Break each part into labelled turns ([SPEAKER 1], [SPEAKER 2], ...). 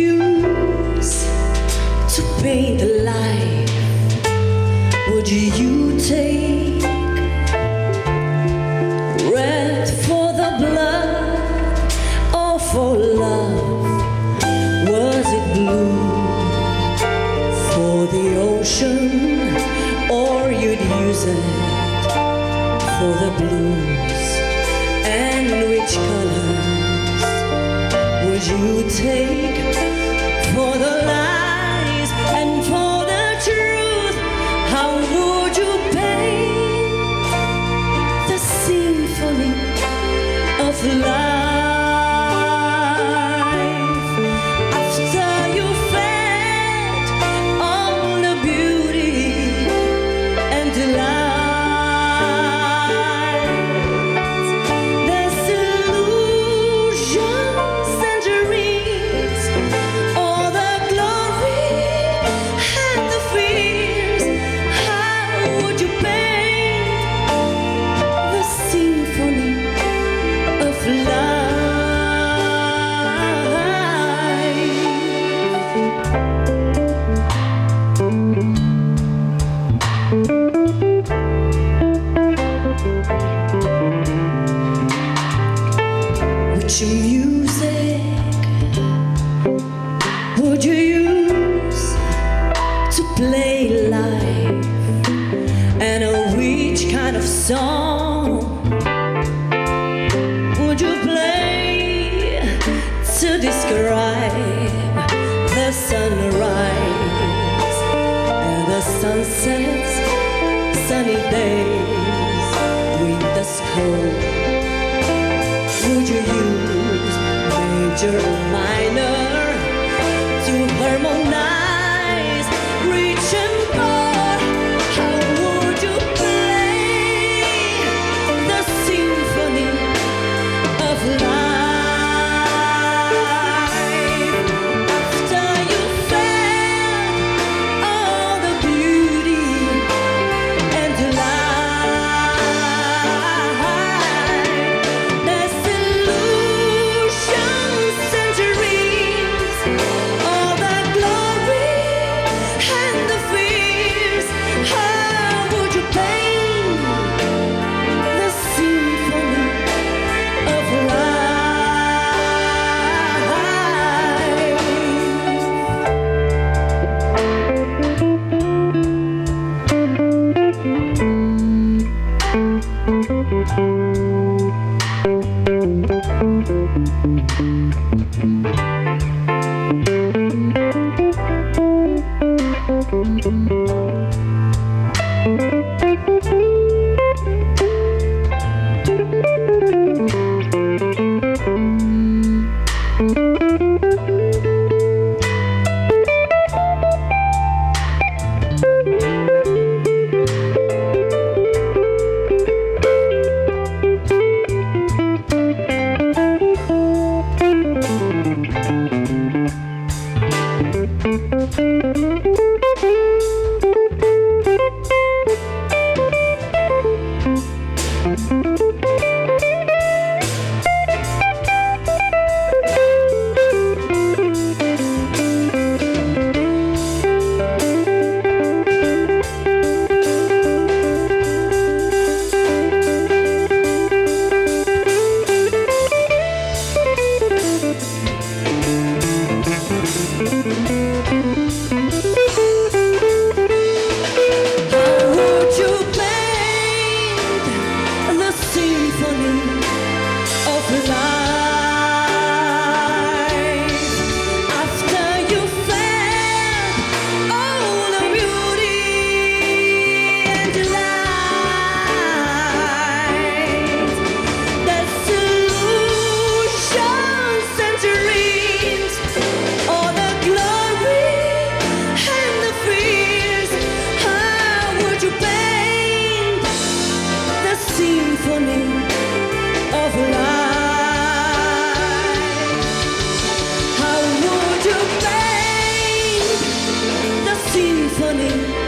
[SPEAKER 1] refuse to paint the life, would you take red for the blood or for love? Was it blue for the ocean or you'd use it for the blues? And which color? You take for the lies song would you play to describe the sunrise and the sunsets, sunny days, winter's cold? Would you use major or minor to harmonize, funny.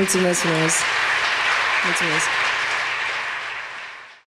[SPEAKER 2] Mulțumesc frumos! Mulțumesc!